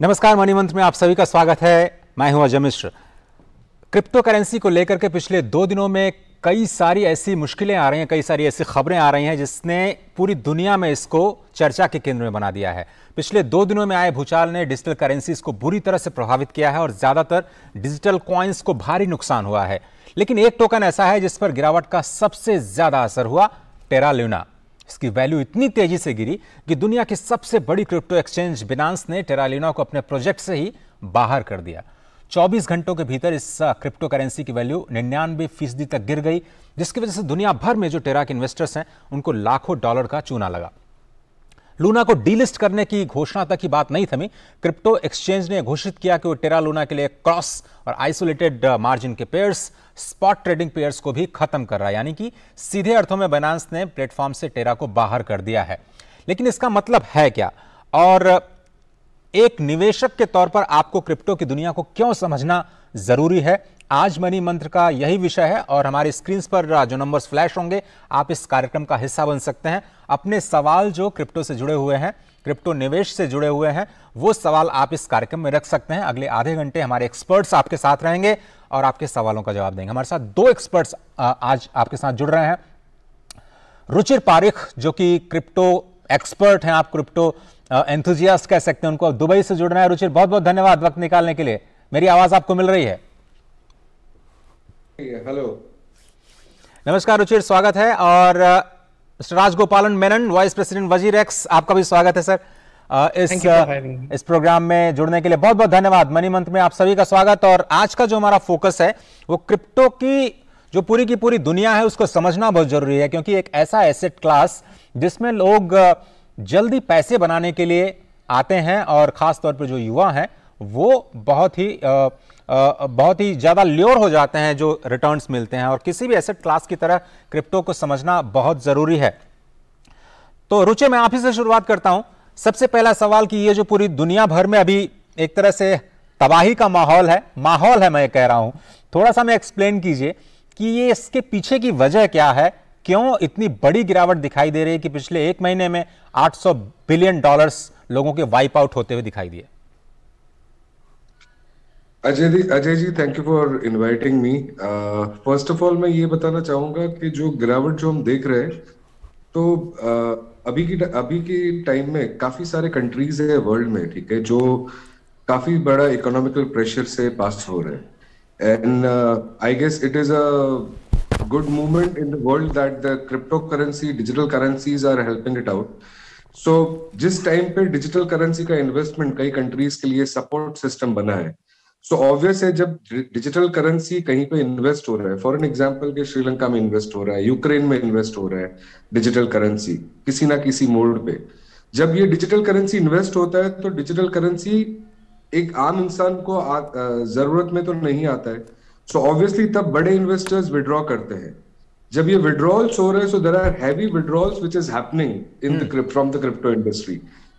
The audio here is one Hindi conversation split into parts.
नमस्कार मनी मंत्र में आप सभी का स्वागत है। मैं हूँ अजय मिश्र। क्रिप्टो करेंसी को लेकर के पिछले दो दिनों में कई सारी ऐसी मुश्किलें आ रही हैं, कई सारी ऐसी खबरें आ रही हैं, जिसने पूरी दुनिया में इसको चर्चा के केंद्र में बना दिया है। पिछले दो दिनों में आए भूचाल ने डिजिटल करेंसीज को बुरी तरह से प्रभावित किया है और ज़्यादातर डिजिटल कॉइन्स को भारी नुकसान हुआ है। लेकिन एक टोकन ऐसा है जिस पर गिरावट का सबसे ज़्यादा असर हुआ टेराल्यूना इसकी वैल्यू इतनी तेज़ी से गिरी कि दुनिया की सबसे बड़ी क्रिप्टो एक्सचेंज बिनांस ने टेरालिना को अपने प्रोजेक्ट से ही बाहर कर दिया। 24 घंटों के भीतर इस क्रिप्टो करेंसी की वैल्यू निन्यानवे फ़ीसदी तक गिर गई, जिसकी वजह से दुनिया भर में जो टेरा के इन्वेस्टर्स हैं, उनको लाखों डॉलर का चूना लगा। लूना को डीलिस्ट करने की घोषणा तक की बात नहीं थमी। क्रिप्टो एक्सचेंज ने घोषित किया कि वो टेरा लूना के लिए क्रॉस और आइसोलेटेड मार्जिन के पेयर्स, स्पॉट ट्रेडिंग पेयर्स को भी खत्म कर रहा है। यानी कि सीधे अर्थों में बनांस ने प्लेटफॉर्म से टेरा को बाहर कर दिया है। लेकिन इसका मतलब है क्या? और एक निवेशक के तौर पर आपको क्रिप्टो की दुनिया को क्यों समझना ज़रूरी है? आज मनी मंत्र का यही विषय है और हमारे स्क्रीन पर जो नंबर्स फ्लैश होंगे, आप इस कार्यक्रम का हिस्सा बन सकते हैं। अपने सवाल जो क्रिप्टो से जुड़े हुए हैं, क्रिप्टो निवेश से जुड़े हुए हैं, वो सवाल आप इस कार्यक्रम में रख सकते हैं। अगले आधे घंटे हमारे एक्सपर्ट्स आपके साथ रहेंगे और आपके सवालों का जवाब देंगे। हमारे साथ दो एक्सपर्ट्स आज आपके साथ जुड़ रहे हैं। रुचिर पारिख, जो कि क्रिप्टो एक्सपर्ट हैं आप क्रिप्टो एंथुजियास्ट कह सकते हैं उनको। दुबई से जुड़ना हैं रुचिर बहुत बहुत धन्यवाद वक्त निकालने के लिए। मेरी आवाज़ आपको मिल रही है। हेलो। नमस्कार रुचिर स्वागत है। और mister Rajagopalan Menon vice president WazirX आपका भी स्वागत है सर। इस इस प्रोग्राम में जुड़ने के लिए बहुत बहुत धन्यवाद। मनी मंथ में आप सभी का स्वागत। और आज का जो हमारा फोकस है वो क्रिप्टो की जो पूरी की पूरी दुनिया है उसको समझना बहुत ज़रूरी है क्योंकि एक ऐसा एसेट क्लास जिसमें लोग जल्दी पैसे बनाने के लिए आते हैं और खास तौर पर जो युवा हैं वो बहुत ही आ, आ, बहुत ही ज़्यादा ल्योर हो जाते हैं जो रिटर्न्स मिलते हैं और किसी भी एसेट क्लास की तरह क्रिप्टो को समझना बहुत ज़रूरी है। तो रुचि मैं आप ही से शुरुआत करता हूँ। सबसे पहला सवाल कि ये जो पूरी दुनिया भर में अभी एक तरह से तबाही का माहौल है माहौल है मैं कह रहा हूँ। थोड़ा सा मैं एक्सप्लेन कीजिए कि ये इसके पीछे की वजह क्या है क्यों इतनी बड़ी गिरावट दिखाई दे रही है कि पिछले एक महीने में 800 बिलियन डॉलर्स लोगों के वाइप आउट होते हुए दिखाई दिए? Ajay ji Ajay ji thank you for inviting me first of all मैं ये बताना चाहूँगा कि जो गिरावट जो हम देख रहे हैं तो uh, अभी की अभी के टाइम में काफ़ी सारे कंट्रीज़ है वर्ल्ड में ठीक है जो काफ़ी बड़ा इकोनॉमिकल प्रेशर से पास हो रहे हैं। And I guess it is a movement in the world that the crypto currency digital currencies are helping it out so जिस टाइम पे डिजिटल करेंसी का इन्वेस्टमेंट कई कंट्रीज़ के लिए सपोर्ट सिस्टम बना है सो so ऑब्वियस है जब डिजिटल करेंसी कहीं पे इन्वेस्ट हो रहा है। फॉर एग्ज़ाम्पल के श्रीलंका में इन्वेस्ट हो रहा है यूक्रेन में इन्वेस्ट हो रहा है डिजिटल करेंसी किसी ना किसी मोड पे। जब ये डिजिटल करेंसी इन्वेस्ट होता है तो डिजिटल करेंसी एक आम इंसान को ज़रूरत में तो नहीं आता है। सो ऑब्वियसली तब बड़े इन्वेस्टर्स विड्रॉ करते हैं। जब ये विड्रॉल्स हो रहे हैं so there are heavy withdrawals which is happening in the crypt from the crypto industry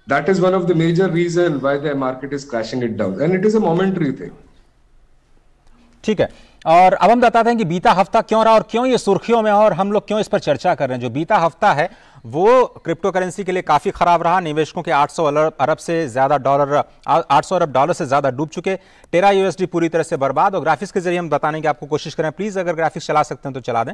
that is one of the major reason why the market is crashing it down and it is a momentary thing ठीक है। और अब हम बताते हैं कि बीता हफ़्ता क्यों रहा और क्यों ये सुर्खियों में और हम लोग क्यों इस पर चर्चा कर रहे हैं। जो बीता हफ़्ता है, वो क्रिप्टो करेंसी के लिए काफ़ी खराब रहा। निवेशकों के 800 अरब से ज़्यादा डॉलर 800 अरब डॉलर से ज़्यादा डूब चुके। टेरा यूएसडी पूरी तरह से बर्बाद और ग्राफिक्स के ज़रिए हम बताने की आपको कोशिश करें। प्लीज़ अगर ग्राफिक्स चला सकते हैं तो चला दें।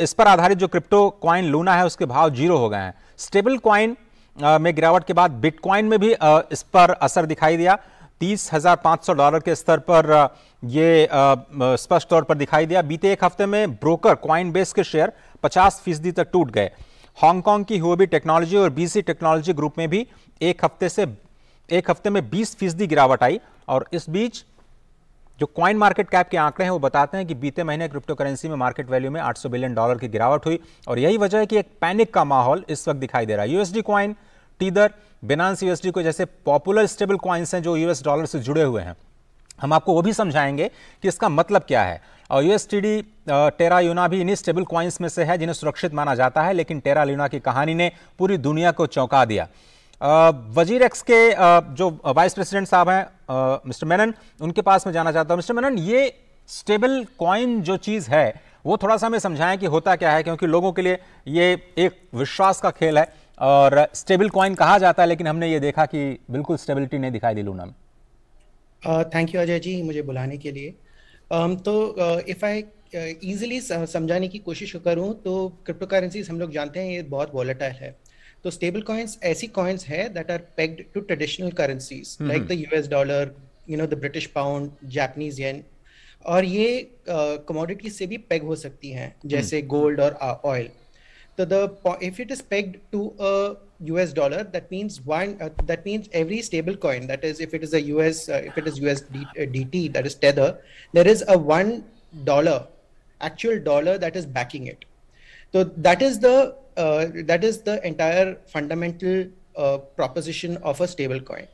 इस पर आधारित जो क्रिप्टो क्वाइन लूना है, उसके भाव ज़ीरो हो गए हैं। स्टेबल क्वाइन में गिरावट के बाद बिटकॉइन में भी इस पर असर दिखाई दिया। तीस हज़ार पाँच सौ डॉलर के स्तर पर ये स्पष्ट तौर पर दिखाई दिया। बीते एक हफ़्ते में ब्रोकर क्वाइन बेस के शेयर 50 फ़ीसदी तक टूट गए। हांगकांग की हुबी टेक्नोलॉजी और बीसी टेक्नोलॉजी ग्रुप में भी एक हफ़्ते से, एक हफ़्ते में 20 फ़ीसदी गिरावट आई और इस बीच जो क्वाइन मार्केट कैप के आंकड़े हैं वो बताते हैं कि बीते महीने क्रिप्टो करेंसी में मार्केट वैल्यू में 800 बिलियन डॉलर की गिरावट हुई और यही वजह है कि एक पैनिक का माहौल इस वक्त दिखाई दे रहा है। USD coin Tether Binance USD को जैसे पॉपुलर स्टेबल क्वाइंस हैं जो यूएस डॉलर से जुड़े हुए हैं, हम आपको वो भी समझाएँगे कि इसका मतलब क्या है। और यूएसटीडी टेरा यूना भी इन्हीं स्टेबल क्वाइंस में से है जिन्हें सुरक्षित माना जाता है, लेकिन टेरा यूना की कहानी ने पूरी दुनिया को चौंका दिया। वज़ीर एक्स के जो वाइस प्रेसिडेंट साहब हैं मिस्टर मेनन उनके पास में जाना चाहता हूँ। मिस्टर मेनन ये स्टेबल कॉइन जो चीज़ है, वो थोड़ा सा हमें समझाएँ कि होता क्या है, क्योंकि लोगों के लिए ये एक विश्वास का खेल है। और स्टेबल कॉइन कहा जाता है लेकिन हमने ये देखा कि बिल्कुल स्टेबिलिटी नहीं दिखाई दी लूना में। थैंक यू अजय जी मुझे बुलाने के लिए। Um, तो इफ़ आई ईजिली समझाने की कोशिश करूँ तो क्रिप्टो करेंसीज हम लोग जानते हैं ये बहुत वॉलेटाइल है। तो स्टेबल कॉइन्स ऐसी कॉइन्स है that are pegged to traditional currencies like the US dollar you know the British pound Japanese yen और ये कमोडिटी uh, से भी पेग हो सकती हैं जैसे गोल्ड और oil So the if it is pegged to a US dollar, that means one uh, that means every stable coin that is if it is a US uh, if it is USDT uh, that is tether, there is a one dollar actual dollar that is backing it. So that is the uh, that is the entire fundamental uh, proposition of a stable coin.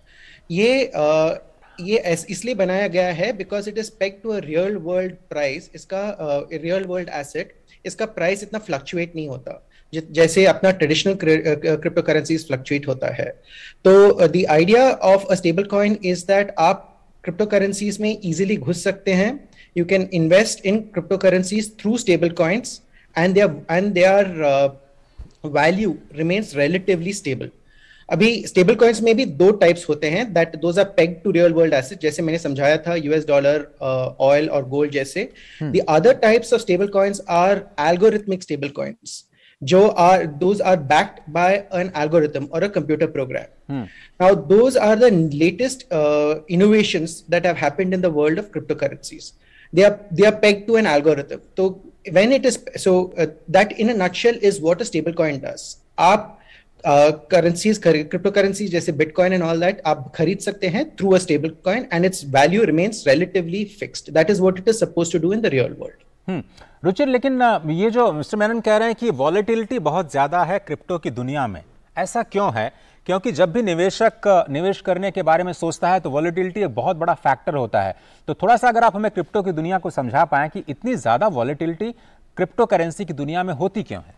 ये uh, ये इसलिए बनाया गया है because it is pegged to a real world price इसका रियल वर्ल्ड एसेट इसका प्राइस इतना फ्लक्चुएट नहीं होता जैसे अपना ट्रेडिशनल क्रिप्टो करेंसीज फ्लक्चुएट होता है। तो the idea of a stable coin is that आप क्रिप्टो करेंसीज में इजीली घुस सकते हैं। You can invest in crypto currencies through stable coins and they and they are value remains relatively stable अभी स्टेबल कॉइन्स में भी दो टाइप्स होते हैं। That those are peg to real world asset जैसे मैंने समझाया था यूएस डॉलर ऑयल और गोल्ड जैसे। The other types of stable coins are algorithmic stable coins Joe are those are backed by an algorithm or a computer program. Hmm. Now, those are the latest uh, innovations that have happened in the world of cryptocurrencies. They are they are pegged to an algorithm. So when it is so uh, that in a nutshell is what a stablecoin does. आप करेंसीज क्रिप्टो करेंसीज जैसे बिटकॉइन एंड ऑल दैट आप खरीद सकते हैं through a stable coin and its value remains relatively fixed that is what it is suppose to do in the real world hmm. Ruchir लेकिन ये जो मिस्टर मेनन कह रहे हैं कि वॉलेटिलिटी बहुत ज़्यादा है क्रिप्टो की दुनिया में ऐसा क्यों है? क्योंकि जब भी निवेशक निवेश करने के बारे में सोचता है तो वॉलेटिलिटी एक बहुत बड़ा फैक्टर होता है। तो थोड़ा सा अगर आप हमें क्रिप्टो की दुनिया को समझा पाए कि इतनी ज़्यादा वॉलेटिलिटी क्रिप्टो करेंसी की दुनिया में होती क्यों है।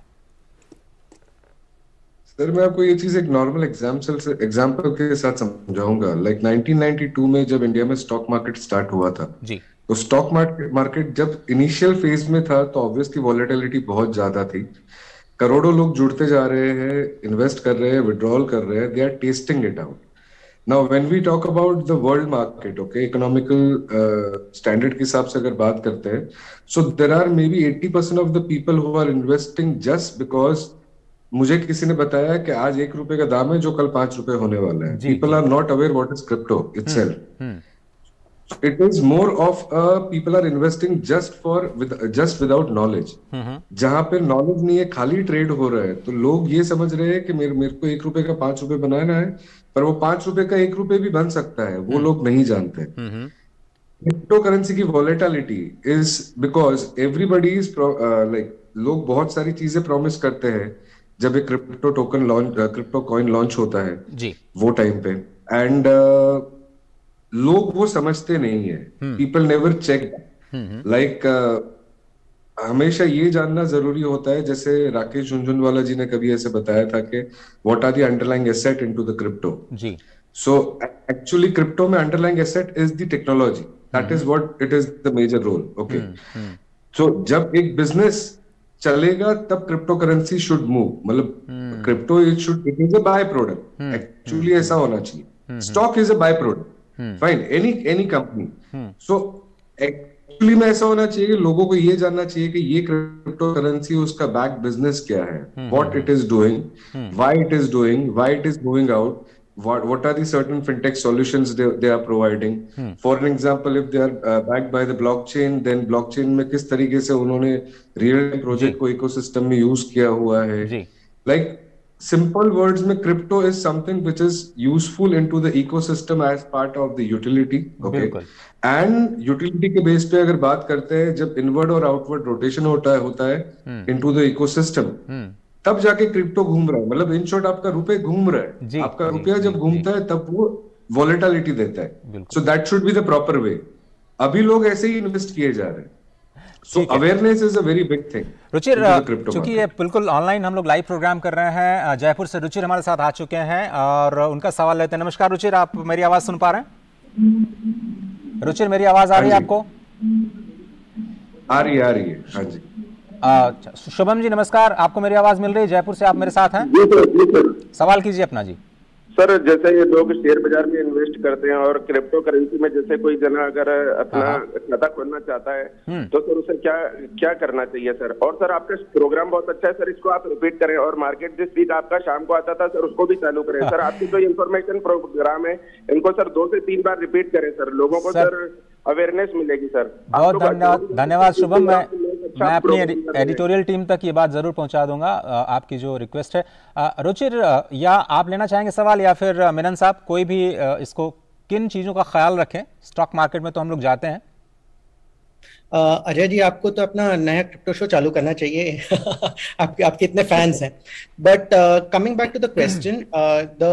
सर मैं आपको ये चीज़ एक नॉर्मल एग्ज़ाम्पल से एग्ज़ाम्पल के साथ समझाऊँगा। लाइक like 1992 में जब इंडिया में स्टॉक मार्केट स्टार्ट हुआ था जी। तो स्टॉक मार्केट जब इनिशियल फ़ेज़ में था तो ऑब्वियसली वॉलेटिलिटी बहुत ज़्यादा थी। करोड़ों लोग जुड़ते जा रहे हैं इन्वेस्ट कर रहे हैं विड्रॉल कर रहे हैं they are testing it out now when we talk about the world market okay economical standard के हिसाब से अगर बात करते हैं so there are maybe eighty percent of the people who are investing just because मुझे किसी ने बताया कि आज एक रुपए का दाम है जो कल पाँच रुपए होने वाला है। People are not aware what is crypto its it is more of a people are investing just for with just without knowledge. जहाँ पे नॉलेज नहीं है खाली ट्रेड हो रहा है तो लोग ये समझ रहे हैं कि मेरे मेरे को एक रुपए का पाँच रुपए बनाना है पर वो पाँच रुपए का एक रुपए भी बन सकता है वो लोग नहीं जानते। क्रिप्टो करेंसी की volatility is because everybody is like लोग बहुत सारी चीज़ें प्रॉमिस करते हैं जब एक crypto token launch crypto coin launch होता है जी। वो टाइम पे। एंड uh, लोग वो समझते नहीं है। पीपल नेवर चेक लाइक हमेशा ये जानना ज़रूरी होता है जैसे राकेश झुंझुनवाला जी ने कभी ऐसे बताया था कि what are the underlying asset into the crypto ji. So actually crypto में underlying asset is the technology that is what it is the major role okay so जब एक बिज़नेस चलेगा तब क्रिप्टो करेंसी शुड मूव मतलब crypto it should it is a byproduct actually ऐसा होना चाहिए। Stock is a byproduct fine any any company so actually में ऐसा होना चाहिए कि लोगों को ये जानना चाहिए कि ये क्रिप्टो करेंसी उसका बैक बिज़नेस क्या है? What it is doing why it is doing why it is moving out what what are the certain fintech solutions they, they are providing? hmm. for an example if they are uh, backed by the blockchain then blockchain में किस तरीके से उन्होंने रियल प्रोजेक्ट को इकोसिस्टम में यूज़ किया हुआ है? लाइक like, simple words में crypto is something which is useful into the ecosystem as part of the utility okay? and utility के बेस पे अगर बात करते हैं जब इनवर्ड और आउटवर्ड रोटेशन होता है होता है इनटू द इकोसिस्टम तब जाके क्रिप्टो घूम रहा है। मतलब इन शॉर्ट आपका रुपए घूम रहा है। जी, आपका रुपया जब घूमता है तब वो वॉलेटिलिटी देता है। So that should be the proper way अभी लोग ऐसे ही इन्वेस्ट किए जा रहे हैं। So awareness is a very big thing. Ruchir चूँकि ये बिल्कुल ऑनलाइन हम लोग लाइव प्रोग्राम कर रहे हैं जयपुर से रुचिर हमारे साथ आ चुके हैं और उनका सवाल लेते हैं। नमस्कार रुचिर आप मेरी आवाज़ सुन पा रहे हैं? रुचिर मेरी आवाज़ आ रही है हाँ आपको? आ रही है आ रही है। हाँ जी। अच्छा, शुभम जी नमस्कार आपको मेरी आवाज़ मिल रही है? जयपुर से आप मेरे साथ हैं? सवाल कीजिए अपना जी। सर जैसे ये लोग शेयर बाज़ार में इन्वेस्ट करते हैं और क्रिप्टो करेंसी में जैसे कोई जना अगर अपना हाँ। खाता खोलना चाहता है हम्म। तो सर उसे क्या क्या करना चाहिए सर? और सर आपका प्रोग्राम बहुत अच्छा है सर इसको आप रिपीट करें और मार्केट जिस वीक आपका शाम को आता था सर उसको भी चालू करें। सर आपकी जो तो इन्फॉर्मेशन प्रोग्राम है इनको सर दो से तीन बार रिपीट करें सर लोगों को सर, अवेयरनेस मिलेगी सर। बहुत धन्यवाद धन्यवाद शुभम मैं मैं अपनी। एडिटोरियल टीम तक ये बात ज़रूर पहुँचा दूँगा आपकी जो रिक्वेस्ट है। रुचिर या आप लेना चाहेंगे सवाल या फिर मिनन साहब कोई भी इसको किन चीज़ों का ख्याल रखें? स्टॉक मार्केट में तो हम लोग जाते हैं। अजय जी आपको तो अपना नया क्रिप्टो शो चालू करना चाहिए। आपके आपके इतने फैंस हैं। But coming back to the question the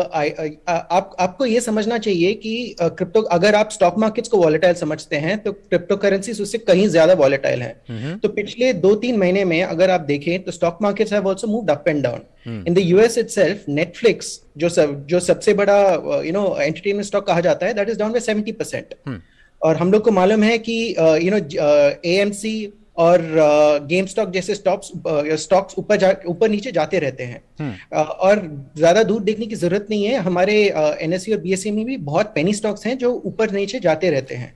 आप आपको ये समझना चाहिए कि क्रिप्टो uh, अगर आप स्टॉक मार्केट्स को वॉलेटाइल समझते हैं तो क्रिप्टो करेंसी उससे कहीं ज़्यादा वॉलेटाइल हैं। तो पिछले दो तीन महीने में अगर आप देखें तो stock markets have also moved up and down in the US itself Netflix जो सब जो सबसे बड़ा यू नो एंटरटेनमेंट स्टॉक कहा जाता है that is down by 70 percent और हम लोग को मालूम है कि यू नो एएमसी और गेम uh, स्टॉक जैसे स्टॉक्स स्टॉक्स ऊपर जा ऊपर नीचे जाते रहते हैं। अ, और ज़्यादा दूर देखने की ज़रूरत नहीं है। हमारे एनएससी और बीएससी में भी बहुत पेनी स्टॉक्स हैं जो ऊपर नीचे जाते रहते हैं।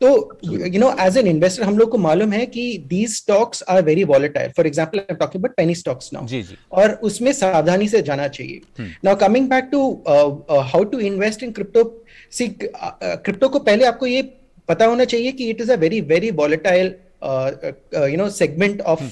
तो you know as an investor हम लोग को मालूम है कि these stocks are very volatile for example I talking about penny stocks now और उसमें सावधानी से जाना चाहिए। Now coming back to how to invest in crypto see crypto को पहले आपको ये पता होना चाहिए कि it is a very very volatile you know segment of.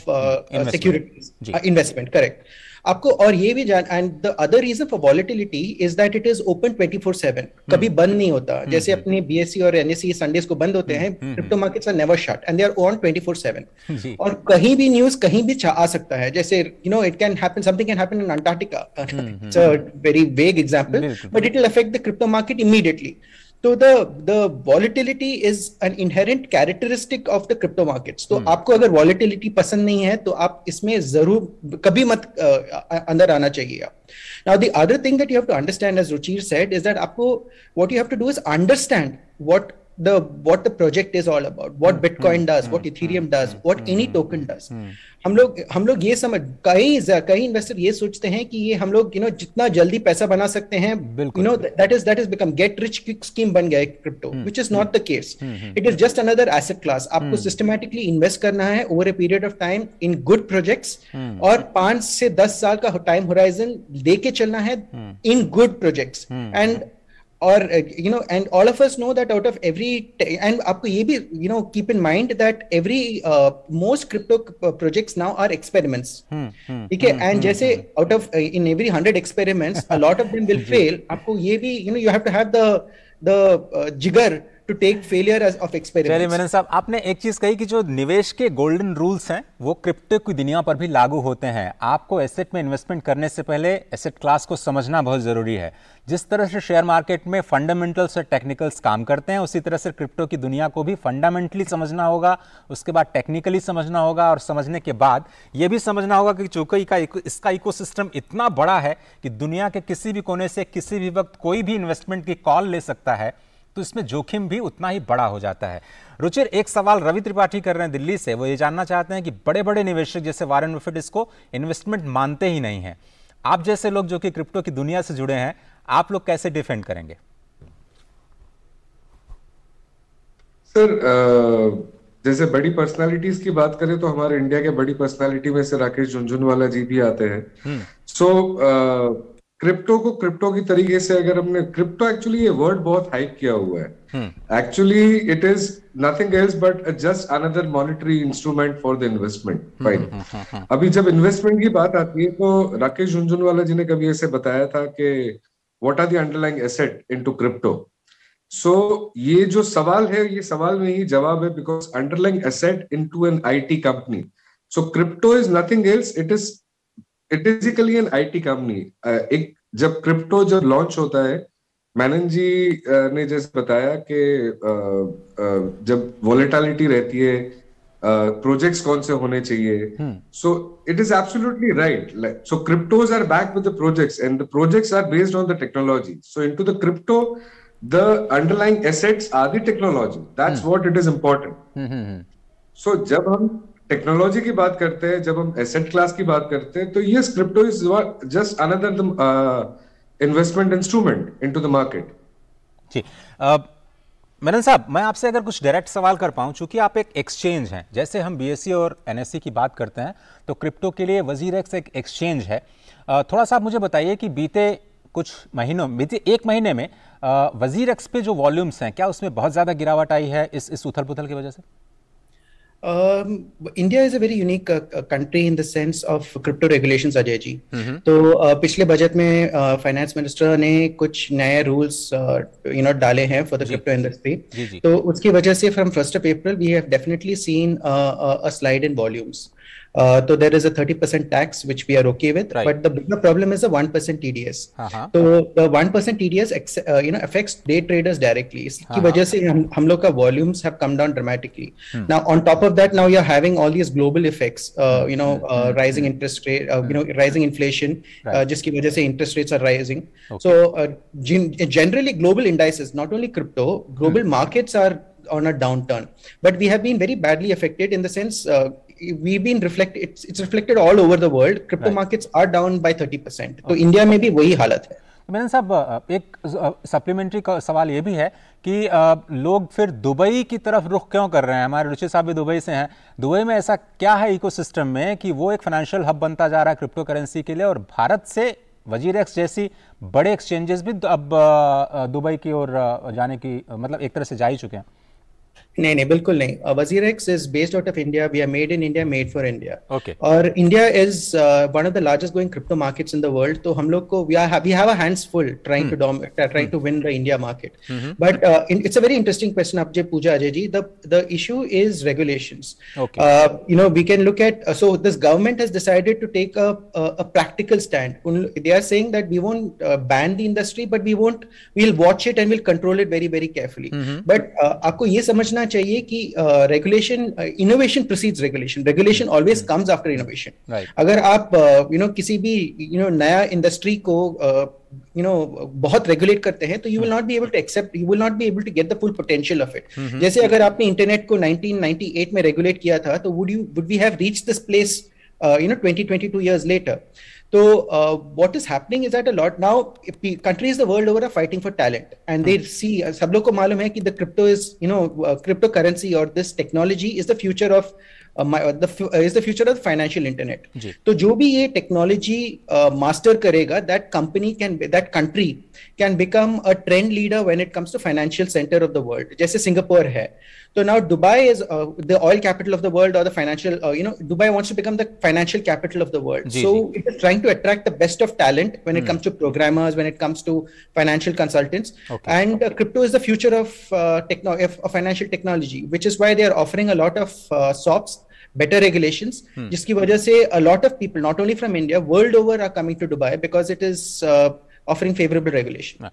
Securities investment correct आपको और ये भी जान and the other reason for volatility is that it is open 24/7 कभी बंद नहीं होता। जैसे अपने बीएससी और एनएससी संडेज को बंद होते हैं crypto markets are never shut and they are on 24/7 जी। और कहीं भी न्यूज़ कहीं भी आ सकता है। जैसे you know it can happen something can happen in Antarctica it's a very vague example but it will affect the crypto market immediately तो the the volatility is an inherent characteristic of the crypto markets तो hmm. आपको अगर वॉलिटिलिटी पसंद नहीं है तो आप इसमें ज़रूर कभी मत अंदर आना चाहिए आप। Now the other thing that you have to understand as Ruchir said is that आपको what you have to do is understand what the what the project is all about, what Bitcoin does, what Ethereum does, what any token does. हम लोग हम लोग ये समझ कई कई इन्वेस्टर ये सोचते हैं कि ये हम लोग यू नो जितना जल्दी पैसा बना सकते हैं you know that is that is become get rich quick scheme बन गया crypto which is not the case it is just another asset class आपको सिस्टमैटिकली इन्वेस्ट करना है over a period of time in good projects और पाँच से दस साल का टाइम होराइजन लेके चलना है in good projects and or uh, you know and all of us know that out of every and aapko ye bhi, you know keep in mind that every uh, most crypto uh, projects now are experiments. Hmm, hmm, okay hmm, and just jaise out of in every 100 experiments a lot of them will fail. aapko ye bhi, you know you have to have the the jigger to take failure of Menon साहब, आपने एक चीज़ कही कि जो निवेश के गोल्डन रूल्स हैं, वो क्रिप्टो की दुनिया पर भी लागू होते हैं। आपको एसेट में इन्वेस्टमेंट करने से पहले एसेट क्लास को समझना बहुत ज़रूरी है। जिस तरह से शेयर मार्केट में फंडामेंटल्स और टेक्निकल्स काम करते हैं, उसी तरह से क्रिप्टो की दुनिया को भी फंडामेंटली समझना होगा, उसके बाद टेक्निकली समझना होगा और समझने के बाद ये भी समझना होगा कि चूँकि का इसका इकोसिस्टम इतना बड़ा है कि दुनिया के किसी भी कोने से किसी भी वक्त कोई भी इन्वेस्टमेंट की कॉल ले सकता है तो इसमें जोखिम भी उतना ही बड़ा हो जाता है। रुचिर एक सवाल रवि त्रिपाठी कर रहे हैं दिल्ली से। वो ये जानना चाहते हैं कि बड़े बड़े निवेशक जैसे वारन बफेट इसको इन्वेस्टमेंट मानते ही नहीं है। आप जैसे लोग जो कि क्रिप्टो की दुनिया से जुड़े हैं आप लोग कैसे डिफेंड करेंगे? सर जैसे बड़ी पर्सनालिटीज की बात करें तो हमारे इंडिया के बड़ी पर्सनालिटी में से राकेश झुंझुनवाला जी भी आते हैं। सो क्रिप्टो को क्रिप्टो की तरीके से अगर हमने क्रिप्टो एक्चुअली ये वर्ड बहुत हाइप किया हुआ है। Actually it is nothing else but just another monetary instrument for the investment fine अभी जब इन्वेस्टमेंट की बात आती है तो राकेश झुंझुनवाला जी ने कभी ऐसे बताया था कि what are the underlying asset into crypto so ये जो सवाल है ये सवाल में ही जवाब है because underlying asset into an IT company so crypto is nothing else it is it is basically an IT company एक जब क्रिप्टो जब लॉन्च होता है मैनन जी uh, ने जैसे बताया कि uh, uh, जब वोलेटालिटी रहती है प्रोजेक्ट्स कौन से होने चाहिए? So it is absolutely right so cryptos are back with the projects and the projects are based on the technology so into the crypto the underlying assets are the technology. That's what it is important. so जब हम टेक्नोलॉजी की बात करते हैं, जब हम एसेट क्लास की बात करते हैं तो ये crypto is just another investment instrument into the market जी मदन साहब, मैं आपसे अगर कुछ डायरेक्ट सवाल कर पाऊँ, चूँकि आप एक एक्सचेंज हैं, जैसे हम बीएससी और एनएससी की बात करते हैं तो क्रिप्टो के लिए वज़ीर एक्स एक एक्सचेंज है। थोड़ा सा आप मुझे बताइए कि बीते कुछ महीनों, बीते एक महीने में वज़ीर एक्स पे जो वॉल्यूम्स हैं, क्या उसमें बहुत ज़्यादा गिरावट आई है इस इस उथल पुथल की वजह से? Um, India is a very unique uh, country in the sense of crypto regulations, Ajay ji तो uh, पिछले बजट में फाइनेंस uh, मिनिस्टर ने कुछ नए रूल्स यू नो डाले हैं फॉर द क्रिप्टो इंडस्ट्री तो उसकी वजह से from first of April we have definitely seen a slide in volumes Uh, so there is a 30% tax which we are okay with right. but the bigger problem is the 1% tds uh-huh. so the 1% tds ex- uh, you know affects day traders directly इसकी uh-huh. वजह से हम हम लोग का volumes have come down dramatically hmm. now on top of that now you're having all these global effects uh, you know uh, hmm. rising interest rate uh, you know rising inflation right. uh, जिसकी वजह से interest rates are rising okay. so uh, gen- generally global indices not only crypto global hmm. markets are on a downturn but we have been very badly affected in the sense uh, we've been reflected it's, it's reflected all over the world. Crypto right. markets are down by 30% तो इंडिया में भी वही हालत है। मैंने साहब एक सप्लीमेंट्री सवाल ये भी है कि लोग फिर दुबई की तरफ़ रुख क्यों कर रहे हैं? हमारे रुचि साहब भी दुबई से हैं। दुबई में ऐसा क्या है इकोसिस्टम में कि वो एक फाइनेंशियल हब बनता जा रहा है क्रिप्टो करेंसी के लिए और भारत से वज़ीर एक्स जैसी बड़े एक्सचेंजेस भी अब दुबई की ओर जाने की मतलब एक तरह से जा ही चुके हैं। नहीं नहीं बिल्कुल नहीं। WazirX is based out of India we are made in India made for India okay और India is one of the largest going crypto markets in the world तो हम लोग को we are we have a hands full trying to trying to win the India market but it's a very interesting question आप जो Pooja Ajay ji the the issue is regulations you know we can look at so this government has decided to take a they are saying that we won't uh, ban the industry but we won't we'll watch it and we'll control it very very carefully. Mm-hmm. but uh, आपको ये समझना होना चाहिए कि regulation innovation proceeds regulation regulation always comes after innovation अगर आप यू नो किसी भी यू नो नया इंडस्ट्री को यू नो बहुत रेगुलेट करते हैं तो you will not be able to accept you will not be able to get the full potential of it जैसे अगर आपने इंटरनेट को 1998 में रेगुलेट किया था तो would you would we have reach this place you know 20 22 years later? So uh, what is happening is that a lot now countries the world over are fighting for talent, and they hmm. see सब लोग को मालूम है कि the crypto is you know uh, cryptocurrency or this technology is the future of uh, my, the uh, is the future of the financial internet. तो जो भी ये technology uh, master करेगा that company can that country can become a trend leader when it comes to financial center of the world. जैसे सिंगापुर है so now Dubai is uh, the oil capital of the world or the financial, uh, you know, Dubai wants to become the financial capital of the world. Gee, so it is trying to attract the best of talent when it mm. comes to programmers, when it comes to financial consultants. Okay. And uh, crypto is the future of, uh, techno- of, of, financial technology, which is why they are offering a lot of uh, SOPs better regulations hmm. जिसकी वजह से a lot of people not only from India world over are coming to Dubai because it is uh, offering favorable regulation.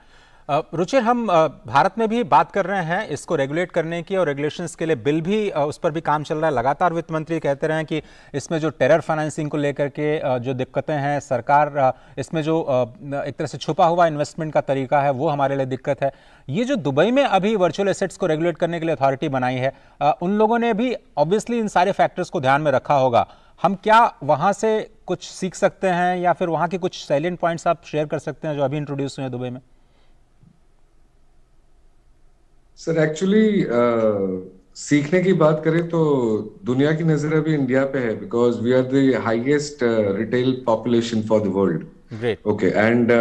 Ruchir, हम भारत में भी बात कर रहे हैं, इसको रेगुलेट करने की और रेगुलेशंस के लिए बिल भी उस पर भी काम चल रहा है। लगातार वित्त मंत्री कहते रहे हैं कि इसमें जो टेरर फाइनेंसिंग को लेकर के जो दिक्कतें हैं, सरकार इसमें जो एक तरह से छुपा हुआ इन्वेस्टमेंट का तरीका है, वो हमारे लिए दिक्कत है। ये जो दुबई में अभी वर्चुअल एसेट्स को रेगुलेट करने के लिए अथॉरिटी बनाई है उन लोगों ने भी ऑब्वियसली इन सारे फैक्टर्स को ध्यान में रखा होगा। हम क्या वहाँ से कुछ सीख सकते हैं या फिर वहाँ के कुछ सैलियंट पॉइंट्स आप शेयर कर सकते हैं जो अभी इंट्रोड्यूस हुए हैं दुबई में? सर एक्चुअली uh, सीखने की बात करें तो दुनिया की नज़र अभी इंडिया पे है because we are the highest retail population for the world okay and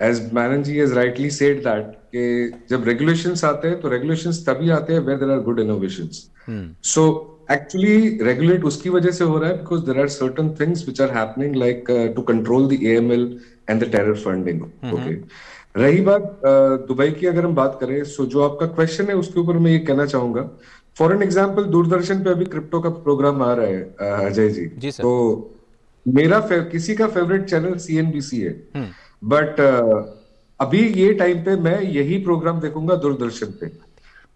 as Menon ji has rightly said that कि जब रेगुलेशंस आते हैं तो रेगुलेशंस तभी आते हैं where there are good innovations so actually regulate उसकी वजह से हो रहा है because there are certain things which are happening like to control the AML and the terror funding okay रही बात दुबई की अगर हम बात करें सो जो आपका क्वेश्चन है उसके ऊपर मैं ये कहना चाहूँगा। फॉर एन एग्ज़ाम्पल दूरदर्शन पे अभी क्रिप्टो का प्रोग्राम आ रहा है अजय जी, जी तो मेरा किसी का फेवरेट चैनल सीएनबीसी है। But hmm. अभी ये टाइम पे मैं यही प्रोग्राम देखूँगा दूरदर्शन पे।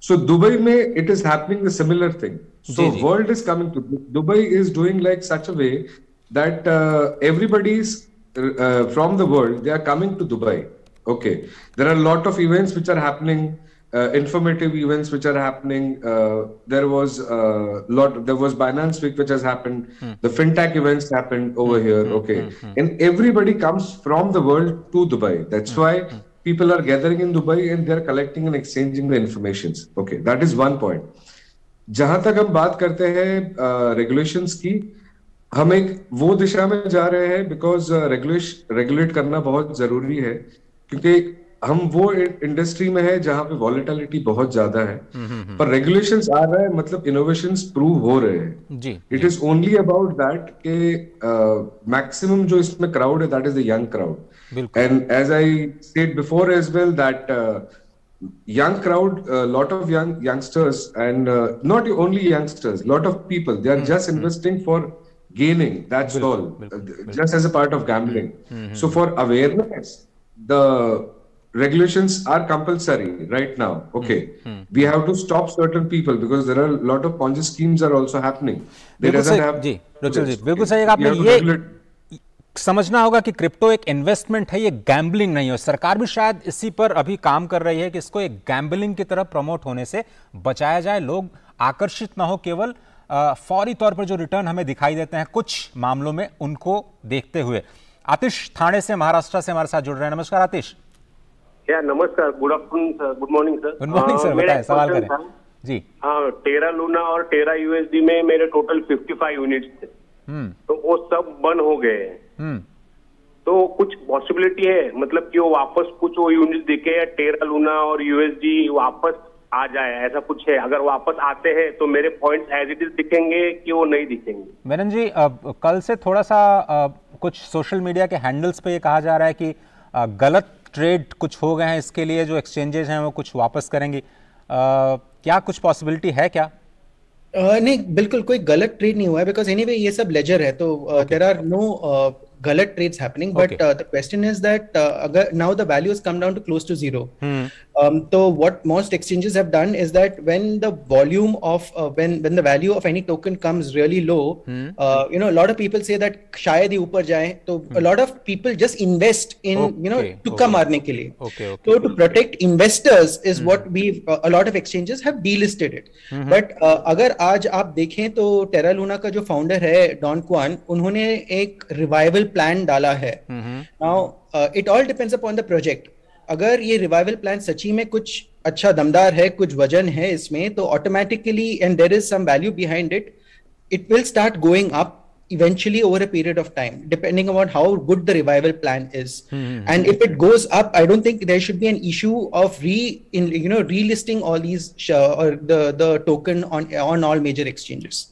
So Dubai may it is happening the similar thing. So ji, ji. world is coming to Dubai is doing like such a way that uh, everybody's uh, from the world they are coming to Dubai. Okay, there are a lot of events which are happening. Uh, informative events which are happening. Uh, there was a uh, lot. There was Binance Week which has happened. Hmm. The fintech events happened over hmm. here. Hmm, okay, hmm, hmm, hmm. and everybody comes from the world to Dubai. That's why people are gathering in Dubai and they are collecting and exchanging the informations. Okay, that is one point. जहाँ तक हम बात करते हैं रेगुलेशंस की हम एक वो दिशा में जा रहे हैं बिकॉज़ रेगुलेट करना बहुत ज़रूरी है क्योंकि हम वो इंडस्ट्री में है जहाँ पे वॉलेटिलिटी बहुत ज़्यादा है। पर रेगुलेशंस आ रहा है मतलब इनोवेशंस प्रूव हो रहे हैं। जी it is only about that के मैक्सिमम जो इसमें क्राउड है that is the young crowd बिल्कुल and as i said before as well that uh, young crowd a lot of young youngsters and uh, not only youngsters lot of people they are just investing for gaining that's all bilkul, Uh, just as a part of gambling so for awareness the regulations are compulsory right now okay we have to stop certain people because there are a lot of ponzi schemes are also happening they बिल्कुल doesn't सही have जी रुचिर जी बिल्कुल सही We आपने have to ये regulate- समझना होगा कि क्रिप्टो एक इन्वेस्टमेंट है ये गैम्बलिंग नहीं है। सरकार भी शायद इसी पर अभी काम कर रही है कि इसको एक गैम्बलिंग की तरफ़ प्रमोट होने से बचाया जाए। लोग आकर्षित ना हो केवल फौरी तौर पर जो रिटर्न हमें दिखाई देते हैं कुछ मामलों में उनको देखते हुए। आतिश थाने से महाराष्ट्र से हमारे साथ जुड़ रहे हैं। नमस्कार आतिश। या नमस्कार। Good afternoon sir good morning sir good morning sir बताएँ सवाल करें। जी। हाँ टेरा लूना और टेरा यूएसडी में मेरे टोटल 55 यूनिट्स थे। हम्म। तो वो सब बंद हो गए। हैं तो कुछ पॉसिबिलिटी है? मतलब कि वो वापस कुछ वो यूनिट दिखे या टेरा लूना और यूएसडी वापस आ जाए ऐसा कुछ है? अगर वापस आते हैं तो मेरे पॉइंट्स एज इट इज़ दिखेंगे कि वो नहीं दिखेंगे? मेनन जी अब कल से थोड़ा सा अ, कुछ सोशल मीडिया के हैंडल्स पे ये कहा जा रहा है कि अ, गलत ट्रेड कुछ हो गए हैं इसके लिए जो एक्सचेंजेस हैं वो कुछ वापस करेंगी। अ, क्या कुछ पॉसिबिलिटी है क्या? नहीं बिल्कुल कोई गलत ट्रेड नहीं हुआ है बिकॉज़ एनीवे ये सब लेजर है तो there are no गलत trades happening but Okay. The question is that अगर now the value come down to close to zero तो what most exchanges have done is that when the volume of uh, when when the value of any token comes really low uh, you know a lot of people say that शायद ही ऊपर जाए तो a lot of people just invest in you know Okay, तुक्का okay. मारने के लिए Okay, okay. so to protect investors is what we uh, a lot of exchanges have delisted it but uh, अगर आज आप देखें तो टेरा लूना का जो फाउंडर है डॉन क्वान उन्होंने एक रिवाइवल प्लान डाला है now it all depends upon the project अगर ये रिवाइवल प्लान सच्ची में कुछ अच्छा दमदार है कुछ वज़न है इसमें तो automatically and there is some value behind it it will start going up eventually over a period of time depending on how good the revival plan is mm-hmm. and if it goes up i don't think there should be an issue of re in you know relisting all these sh- or the the token on on all major exchanges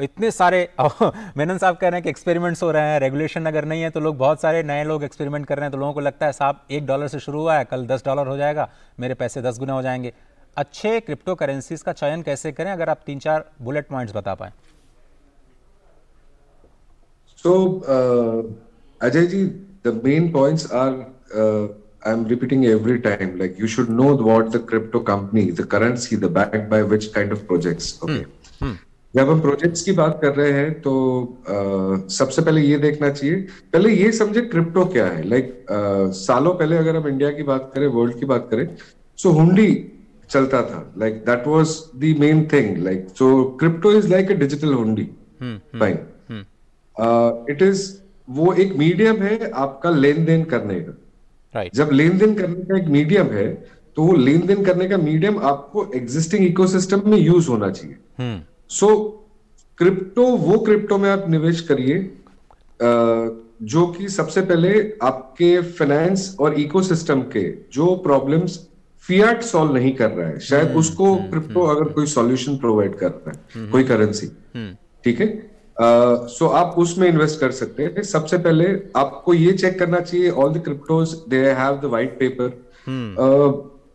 इतने सारे मेनन साहब कह रहे हैं कि एक्सपेरिमेंट्स हो रहे हैं रेगुलेशन अगर नहीं है तो लोग बहुत सारे नए लोग एक्सपेरिमेंट कर रहे हैं तो लोगों को लगता है साहब एक डॉलर से शुरू हुआ है कल दस डॉलर हो जाएगा मेरे पैसे दस गुना हो जाएँगे अच्छे क्रिप्टो करेंसीज का चयन कैसे करें अगर आप तीन चार बुलेट पॉइंट्स बता पाए So, uh, Ajay ji, the main points are, uh, I'm repeating every time, like you should know what the crypto company, the currency, the backed by which kind of projects. Okay. जब हम प्रोजेक्ट्स की बात कर रहे हैं तो uh, सबसे पहले ये देखना चाहिए पहले ये समझे क्रिप्टो क्या है? लाइक सालों पहले अगर हम इंडिया की बात करें वर्ल्ड की बात करें सो हुंडी चलता था। Like that was the main thing like so crypto is like a digital hundi. Fine it is वो एक मीडियम है आपका लेन देन करने का। राइट जब लेन देन करने का एक मीडियम है तो वो लेन देन करने का मीडियम आपको एग्जिस्टिंग इकोसिस्टम में यूज़ होना चाहिए। हम्म। सो क्रिप्टो वो क्रिप्टो में आप निवेश करिए जो कि सबसे पहले आपके फाइनेंस और इकोसिस्टम के जो प्रॉब्लम्स फियाट सॉल्व नहीं कर रहा है। शायद उसको क्रिप्टो अगर कोई सॉल्यूशन प्रोवाइड कर रहा है कोई करेंसी ठीक है? सो आप उसमें इन्वेस्ट कर सकते हैं। सबसे पहले आपको ये चेक करना चाहिए all the cryptos they have the white paper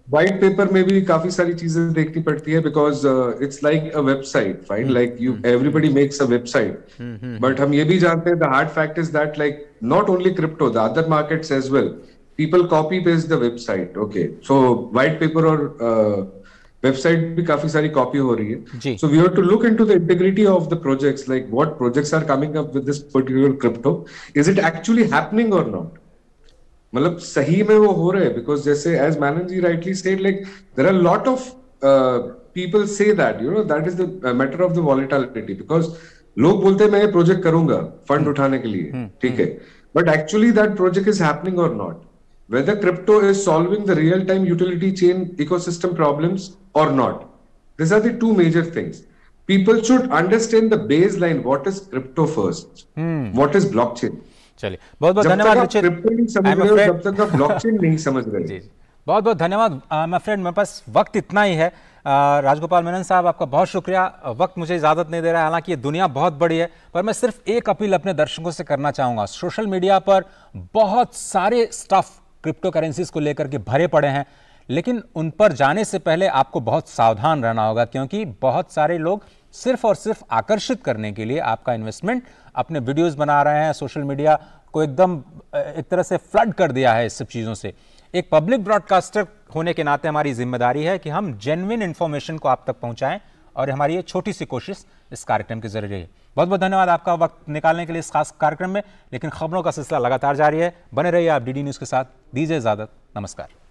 white paper में भी काफ़ी सारी चीज़ें देखनी पड़ती है because it's like a website fine like you everybody makes a website but हम ये भी जानते हैं the hard fact is that like not only crypto the other markets as well people copy paste the website okay so white paper और वेबसाइट भी काफ़ी सारी कॉपी हो रही है। So we have to look into the integrity of the projects like what projects are coming up with this particular crypto is it actually happening और नॉट मतलब सही में वो हो रहे बिकॉज़ जैसे as Menon ji rightly state like there are lot of people से that you know that is the matter of the volatility because लोग बोलते हैं मैं ये प्रोजेक्ट करूँगा फंड उठाने के लिए. हम्म, ठीक हम्म। है? But actually that project is happening और not whether crypto is solving the real time utility chain ecosystem problem और not this are two major things people should understand the baseline what is crypto first what is blockchain चलिए बहुत बहुत धन्यवाद जब तक आप ब्लॉकचेन नहीं समझ रहे जी बहुत बहुत धन्यवाद मैं फ्रेंड मेरे पास वक्त इतना ही है। राजगोपाल मेनन साहब आपका बहुत शुक्रिया। वक्त मुझे इजाज़त नहीं दे रहा है हालाँकि ये दुनिया बहुत बड़ी है पर मैं सिर्फ़ एक अपील अपने दर्शकों से करना चाहूँगा। सोशल मीडिया पर बहुत सारे स्टफ़ क्रिप्टो करेंसीज को लेकर के भरे पड़े हैं लेकिन उन पर जाने से पहले आपको बहुत सावधान रहना होगा क्योंकि बहुत सारे लोग सिर्फ़ और सिर्फ़ आकर्षित करने के लिए आपका इन्वेस्टमेंट अपने वीडियोस बना रहे हैं सोशल मीडिया को एकदम एक तरह से फ्लड कर दिया है इस सब चीज़ों से। एक पब्लिक ब्रॉडकास्टर होने के नाते हमारी ज़िम्मेदारी है कि हम जेनविन इन्फॉर्मेशन को आप तक पहुंचाएँ और हमारी ये छोटी सी कोशिश इस कार्यक्रम के ज़रिए। है बहुत बहुत धन्यवाद आपका वक्त निकालने के लिए इस खास कार्यक्रम में, लेकिन खबरों का सिलसिला लगातार जारी है। बने रहिए आप डी न्यूज़ के साथ। दीजिए इजाज़त। नमस्कार।